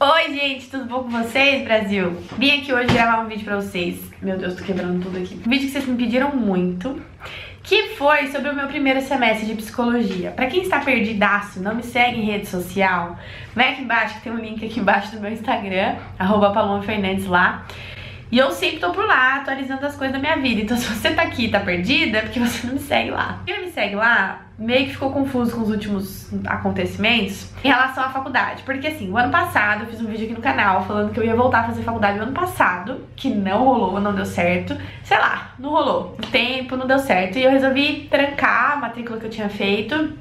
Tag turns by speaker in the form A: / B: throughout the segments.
A: Oi, gente, tudo bom com vocês, Brasil? Vim aqui hoje gravar um vídeo pra vocês. Meu Deus, tô quebrando tudo aqui. Um vídeo que vocês me pediram muito, que foi sobre o meu primeiro semestre de psicologia. Pra quem está perdidaço, não me segue em rede social, vem aqui embaixo, que tem um link aqui embaixo do meu Instagram, arroba lá. E eu sempre tô por lá, atualizando as coisas da minha vida. Então se você tá aqui e tá perdida, é porque você não me segue lá. Quem me segue lá, meio que ficou confuso com os últimos acontecimentos em relação à faculdade. Porque assim, o ano passado eu fiz um vídeo aqui no canal falando que eu ia voltar a fazer faculdade no ano passado, que não rolou, não deu certo. Sei lá, não rolou. O tempo não deu certo. E eu resolvi trancar a matrícula que eu tinha feito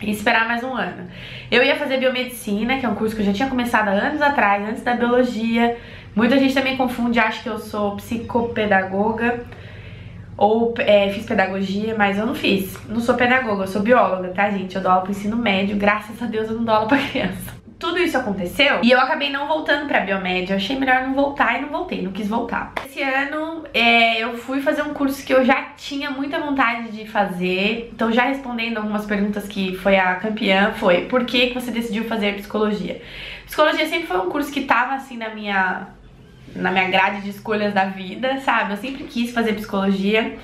A: e esperar mais um ano. Eu ia fazer biomedicina, que é um curso que eu já tinha começado há anos atrás, antes da biologia. Muita gente também confunde, acha que eu sou psicopedagoga ou é, fiz pedagogia, mas eu não fiz. Não sou pedagoga, eu sou bióloga, tá, gente? Eu dou aula pro ensino médio, graças a Deus eu não dou aula pra criança. Tudo isso aconteceu e eu acabei não voltando pra biomédia. Eu achei melhor não voltar e não voltei, não quis voltar. Esse ano é, eu fui fazer um curso que eu já tinha muita vontade de fazer. Então, já respondendo algumas perguntas que foi a campeã, foi por que você decidiu fazer psicologia? Psicologia sempre foi um curso que tava assim na minha na minha grade de escolhas da vida, sabe? Eu sempre quis fazer psicologia.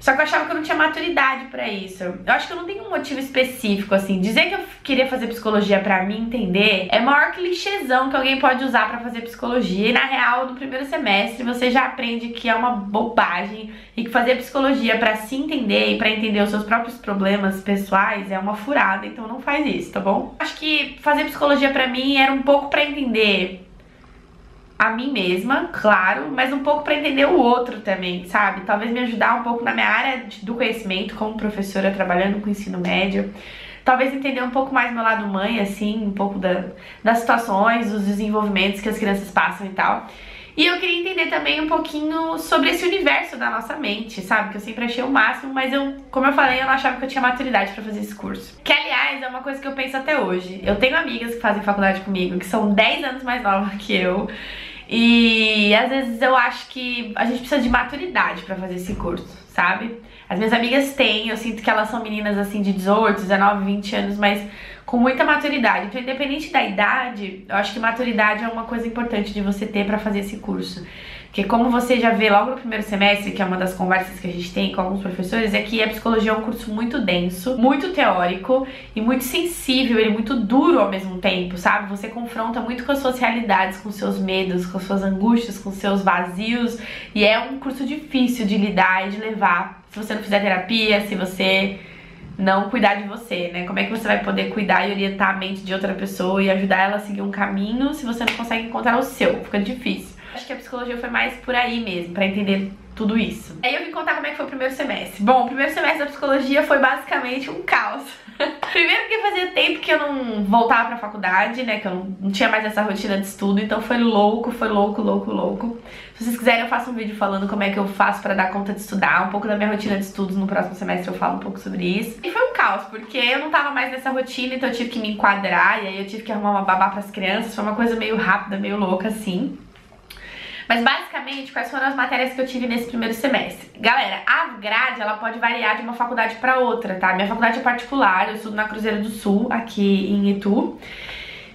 A: Só que eu achava que eu não tinha maturidade para isso. Eu acho que eu não tenho um motivo específico, assim. Dizer que eu queria fazer psicologia para mim entender é o maior clichêzão que alguém pode usar para fazer psicologia. E na real, no primeiro semestre, você já aprende que é uma bobagem e que fazer psicologia para se entender e para entender os seus próprios problemas pessoais é uma furada. Então não faz isso, tá bom? Acho que fazer psicologia para mim era um pouco para entender a mim mesma, claro, mas um pouco para entender o outro também, sabe? Talvez me ajudar um pouco na minha área do conhecimento como professora trabalhando com ensino médio. Talvez entender um pouco mais meu lado mãe, assim, um pouco da, das situações, dos desenvolvimentos que as crianças passam e tal. E eu queria entender também um pouquinho sobre esse universo da nossa mente, sabe? Que eu sempre achei o máximo, mas eu, como eu falei, eu não achava que eu tinha maturidade para fazer esse curso. Que, aliás, é uma coisa que eu penso até hoje. Eu tenho amigas que fazem faculdade comigo, que são 10 anos mais novas que eu. E às vezes eu acho que a gente precisa de maturidade para fazer esse curso, sabe? As minhas amigas têm, eu sinto que elas são meninas assim de 18, 19, 20 anos, mas com muita maturidade. Então, independente da idade, eu acho que maturidade é uma coisa importante de você ter para fazer esse curso. Porque como você já vê logo no primeiro semestre, que é uma das conversas que a gente tem com alguns professores, é que a psicologia é um curso muito denso, muito teórico e muito sensível, ele é muito duro ao mesmo tempo, sabe? Você confronta muito com as suas realidades, com seus medos, com suas angústias, com seus vazios, e é um curso difícil de lidar e de levar. Se você não fizer terapia, se você não cuidar de você, né? Como é que você vai poder cuidar e orientar a mente de outra pessoa e ajudar ela a seguir um caminho se você não consegue encontrar o seu? Fica difícil. Acho que a psicologia foi mais por aí mesmo, para entender tudo isso. Aí eu vim contar como é que foi o primeiro semestre. Bom, o primeiro semestre da psicologia foi basicamente um caos. Primeiro porque fazia tempo que eu não voltava pra faculdade, né? Que eu não, tinha mais essa rotina de estudo, então foi louco, foi louco, louco, louco. Se vocês quiserem eu faço um vídeo falando como é que eu faço pra dar conta de estudar, um pouco da minha rotina de estudos no próximo semestre eu falo um pouco sobre isso. E foi um caos, porque eu não tava mais nessa rotina, então eu tive que me enquadrar, e aí eu tive que arrumar uma babá pras crianças, foi uma coisa meio rápida, meio louca assim. Mas basicamente, quais foram as matérias que eu tive nesse primeiro semestre? Galera, a grade ela pode variar de uma faculdade para outra, tá? Minha faculdade é particular, eu estudo na Cruzeiro do Sul, aqui em Itu,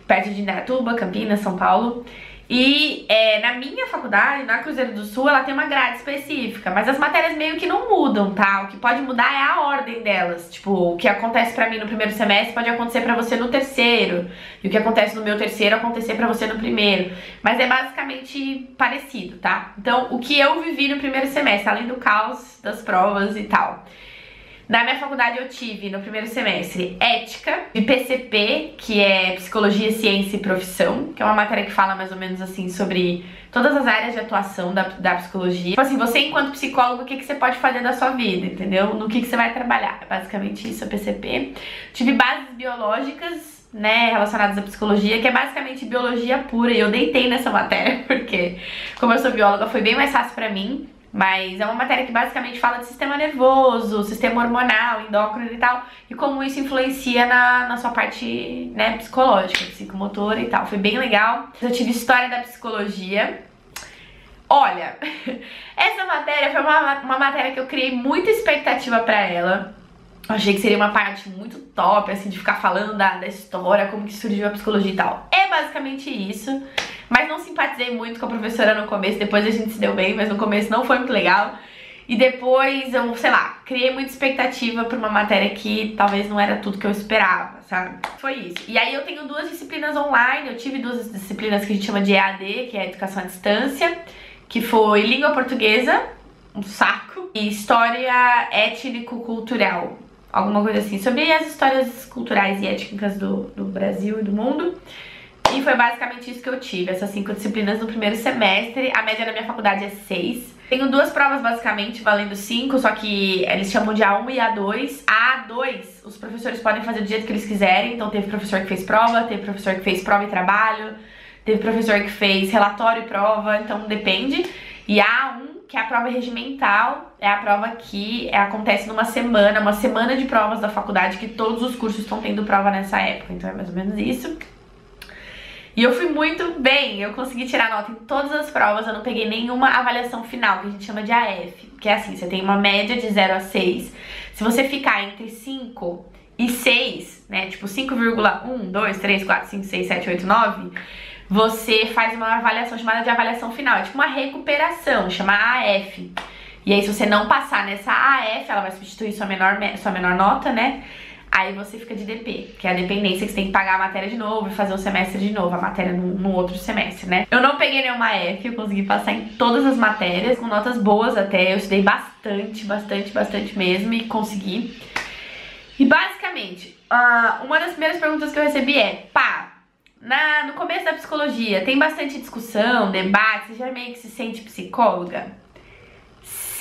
A: perto de Indaiatuba, Campinas, São Paulo. E é, na minha faculdade, na Cruzeiro do Sul, ela tem uma grade específica, mas as matérias meio que não mudam, tá? O que pode mudar é a ordem delas. Tipo, o que acontece pra mim no primeiro semestre pode acontecer pra você no terceiro. E o que acontece no meu terceiro acontecer pra você no primeiro. Mas é basicamente parecido, tá? Então, o que eu vivi no primeiro semestre, além do caos das provas e tal. Na minha faculdade eu tive no primeiro semestre ética, de PCP, que é psicologia, ciência e profissão, que é uma matéria que fala mais ou menos assim sobre todas as áreas de atuação da, da psicologia. Tipo assim, você enquanto psicólogo, o que, que você pode fazer da sua vida, entendeu? No que, que você vai trabalhar. É basicamente isso, a PCP. Tive bases biológicas, né, relacionadas à psicologia, que é basicamente biologia pura, e eu deitei nessa matéria, porque como eu sou bióloga, foi bem mais fácil pra mim. Mas é uma matéria que basicamente fala de sistema nervoso, sistema hormonal, endócrino e tal, e como isso influencia na, na sua parte né, psicológica, psicomotora e tal. Foi bem legal. Eu tive história da psicologia. Olha, essa matéria foi uma, uma matéria que eu criei muita expectativa para ela. Eu achei que seria uma parte muito top, assim, de ficar falando da, da história, como que surgiu a psicologia e tal. É basicamente isso. Mas não simpatizei muito com a professora no começo, depois a gente se deu bem, mas no começo não foi muito legal. E depois eu, sei lá, criei muita expectativa pra uma matéria que talvez não era tudo que eu esperava, sabe? Foi isso. E aí eu tenho duas disciplinas online, eu tive duas disciplinas que a gente chama de EAD, que é Educação à Distância, que foi Língua Portuguesa, um saco, e História Étnico-Cultural, alguma coisa assim, sobre as histórias culturais e étnicas do, do Brasil e do mundo. E foi basicamente isso que eu tive, essas cinco disciplinas no primeiro semestre. A média na minha faculdade é seis. Tenho duas provas basicamente valendo cinco, só que eles chamam de A1 e A2. A A2, os professores podem fazer do jeito que eles quiserem. Então teve professor que fez prova, teve professor que fez prova e trabalho, teve professor que fez relatório e prova, então depende. E a A1, que é a prova regimental, é a prova que acontece numa semana, uma semana de provas da faculdade, que todos os cursos estão tendo prova nessa época. Então é mais ou menos isso. E eu fui muito bem, eu consegui tirar nota em todas as provas, eu não peguei nenhuma avaliação final, que a gente chama de AF. Que é assim, você tem uma média de 0 a 6. Se você ficar entre 5 e 6, né, tipo 5,1, 2, 3, 4, 5, 6, 7, 8, 9, você faz uma avaliação chamada de avaliação final. É tipo uma recuperação, chama AF. E aí, se você não passar nessa AF, ela vai substituir sua menor, sua menor nota, né? Aí você fica de DP, que é a dependência que você tem que pagar a matéria de novo e fazer o semestre de novo, a matéria no, no outro semestre, né? Eu não peguei nenhuma F, eu consegui passar em todas as matérias, com notas boas até, eu estudei bastante, bastante, bastante mesmo e consegui. E basicamente, uma das primeiras perguntas que eu recebi é, pá, na, no começo da psicologia tem bastante discussão, debate, você já meio que se sente psicóloga?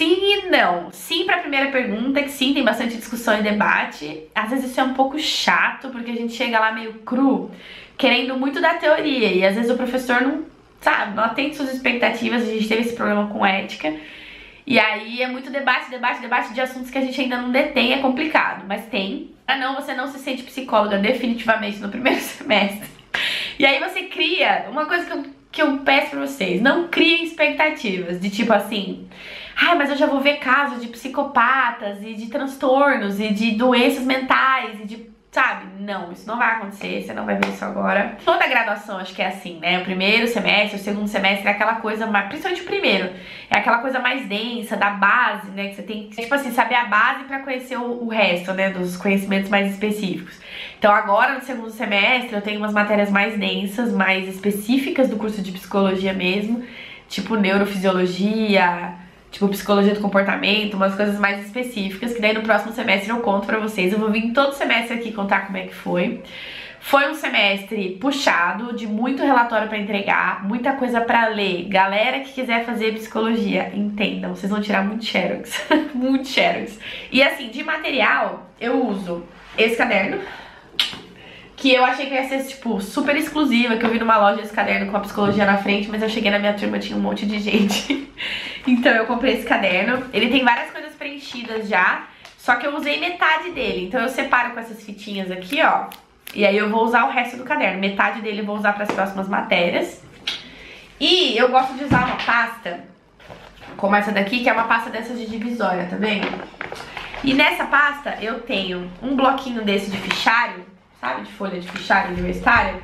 A: Sim e não. Sim para a primeira pergunta, que sim, tem bastante discussão e debate. Às vezes isso é um pouco chato, porque a gente chega lá meio cru, querendo muito da teoria, e às vezes o professor não, sabe, não atende suas expectativas, a gente teve esse problema com ética. E aí é muito debate, debate, debate de assuntos que a gente ainda não detém, é complicado, mas tem. Ah não, você não se sente psicóloga definitivamente no primeiro semestre. E aí você cria, uma coisa que eu, que eu peço pra vocês, não criem expectativas de tipo assim, ai, mas eu já vou ver casos de psicopatas e de transtornos e de doenças mentais e de sabe? Não, isso não vai acontecer, você não vai ver isso agora. Toda graduação acho que é assim, né? O primeiro semestre, o segundo semestre é aquela coisa mais, principalmente o primeiro, é aquela coisa mais densa, da base, né? Que você tem que, tipo assim, saber a base para conhecer o, o, resto, né? Dos conhecimentos mais específicos. Então agora, no segundo semestre, eu tenho umas matérias mais densas, mais específicas do curso de psicologia mesmo, tipo neurofisiologia, tipo psicologia do comportamento, umas coisas mais específicas, que daí no próximo semestre eu conto pra vocês. Eu vou vir todo semestre aqui contar como é que foi. Foi um semestre puxado, de muito relatório para entregar, muita coisa para ler. Galera que quiser fazer psicologia, entendam, vocês vão tirar muito xerox, muito xerox. E assim, de material, eu uso esse caderno, que eu achei que ia ser, tipo, super exclusiva, que eu vi numa loja esse caderno com a psicologia na frente, mas eu cheguei na minha turma tinha um monte de gente. então eu comprei esse caderno. Ele tem várias coisas preenchidas já, só que eu usei metade dele. Então eu separo com essas fitinhas aqui, ó. E aí eu vou usar o resto do caderno. Metade dele eu vou usar para as próximas matérias. E eu gosto de usar uma pasta, como essa daqui, que é uma pasta dessas de divisória, tá vendo? E nessa pasta eu tenho um bloquinho desse de fichário sabe? De folha de fichário universitária.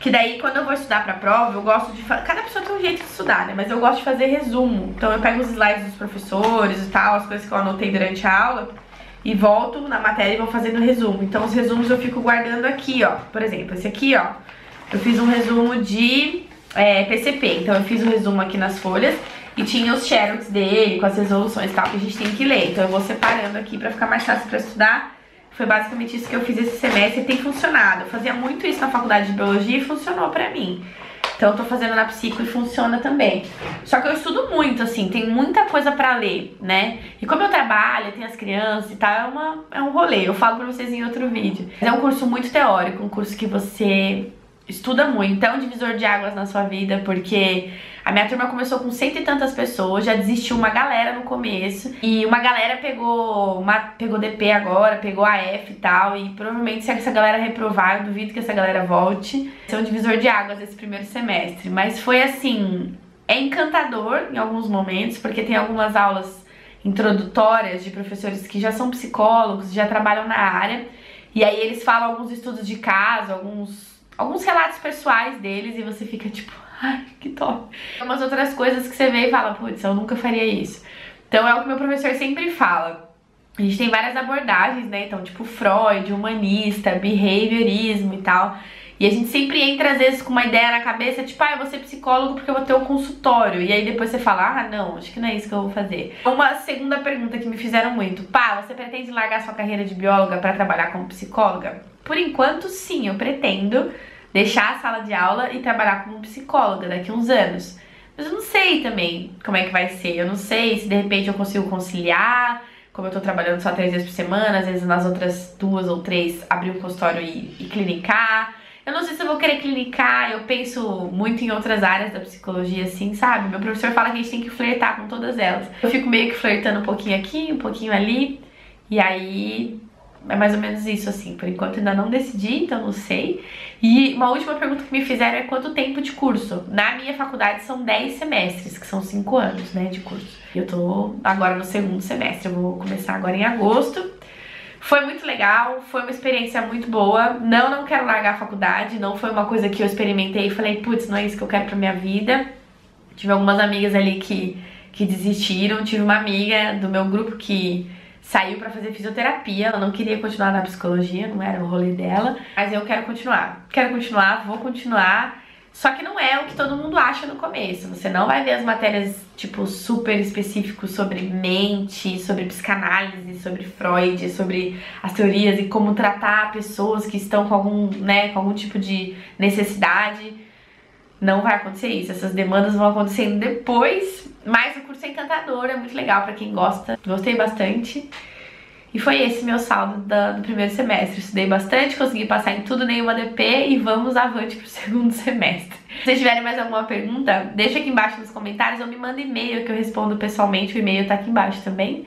A: Que daí, quando eu vou estudar pra prova, eu gosto de... Cada pessoa tem um jeito de estudar, né? Mas eu gosto de fazer resumo. Então eu pego os slides dos professores e tal, as coisas que eu anotei durante a aula e volto na matéria e vou fazendo resumo. Então os resumos eu fico guardando aqui, ó. Por exemplo, esse aqui, ó. Eu fiz um resumo de é, PCP. Então eu fiz um resumo aqui nas folhas e tinha os xerox dele com as resoluções e tal que a gente tem que ler. Então eu vou separando aqui pra ficar mais fácil pra estudar foi basicamente isso que eu fiz esse semestre e tem funcionado. Eu fazia muito isso na faculdade de biologia e funcionou pra mim. Então eu tô fazendo na psico e funciona também. Só que eu estudo muito, assim, tem muita coisa pra ler, né? E como eu trabalho, tenho as crianças e tal, é, uma, é um rolê. Eu falo pra vocês em outro vídeo. É um curso muito teórico, um curso que você estuda muito, é um divisor de águas na sua vida, porque a minha turma começou com cento e tantas pessoas, já desistiu uma galera no começo, e uma galera pegou uma, pegou DP agora, pegou a F e tal, e provavelmente se essa galera reprovar, eu duvido que essa galera volte. Esse é um divisor de águas esse primeiro semestre, mas foi assim, é encantador em alguns momentos, porque tem algumas aulas introdutórias de professores que já são psicólogos, já trabalham na área, e aí eles falam alguns estudos de caso, alguns alguns relatos pessoais deles e você fica tipo, ai, que top. Umas outras coisas que você vê e fala, putz, eu nunca faria isso. Então é o que meu professor sempre fala. A gente tem várias abordagens, né? Então, tipo Freud, humanista, behaviorismo e tal. E a gente sempre entra, às vezes, com uma ideia na cabeça, tipo, ah, eu vou ser psicólogo porque eu vou ter um consultório. E aí depois você fala, ah, não, acho que não é isso que eu vou fazer. Uma segunda pergunta que me fizeram muito, pá, você pretende largar sua carreira de bióloga para trabalhar como psicóloga? Por enquanto, sim, eu pretendo deixar a sala de aula e trabalhar como psicóloga daqui a uns anos. Mas eu não sei também como é que vai ser. Eu não sei se de repente eu consigo conciliar, como eu tô trabalhando só três vezes por semana, às vezes nas outras duas ou três abrir um consultório e, e clinicar. Eu não sei se eu vou querer clinicar, eu penso muito em outras áreas da psicologia, assim, sabe? Meu professor fala que a gente tem que flertar com todas elas. Eu fico meio que flertando um pouquinho aqui, um pouquinho ali, e aí é mais ou menos isso, assim. Por enquanto ainda não decidi, então não sei. E uma última pergunta que me fizeram é quanto tempo de curso? Na minha faculdade são 10 semestres, que são 5 anos, né, de curso. Eu tô agora no segundo semestre, eu vou começar agora em agosto. Foi muito legal, foi uma experiência muito boa. Não, não quero largar a faculdade, não foi uma coisa que eu experimentei e falei, putz, não é isso que eu quero pra minha vida. Tive algumas amigas ali que, que desistiram. Tive uma amiga do meu grupo que saiu para fazer fisioterapia. Ela não queria continuar na psicologia, não era o rolê dela. Mas eu quero continuar. Quero continuar, vou continuar. Só que não é o que todo mundo acha no começo. Você não vai ver as matérias, tipo, super específicos sobre mente, sobre psicanálise, sobre Freud, sobre as teorias e como tratar pessoas que estão com algum, né, com algum tipo de necessidade. Não vai acontecer isso. Essas demandas vão acontecendo depois. Mas o curso é encantador, é muito legal para quem gosta. Gostei bastante. E foi esse meu saldo do primeiro semestre. Estudei bastante, consegui passar em tudo, nenhuma DP e vamos avante pro segundo semestre. Se vocês tiverem mais alguma pergunta, deixa aqui embaixo nos comentários ou me manda e-mail que eu respondo pessoalmente. O e-mail tá aqui embaixo também.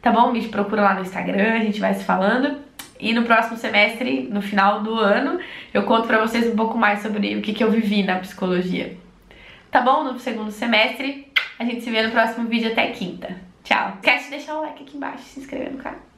A: Tá bom? Me procura lá no Instagram, a gente vai se falando. E no próximo semestre, no final do ano, eu conto pra vocês um pouco mais sobre o que, que eu vivi na psicologia. Tá bom? No segundo semestre, a gente se vê no próximo vídeo até quinta. Tchau. Esquece de deixar o like aqui embaixo, se inscrever no canal.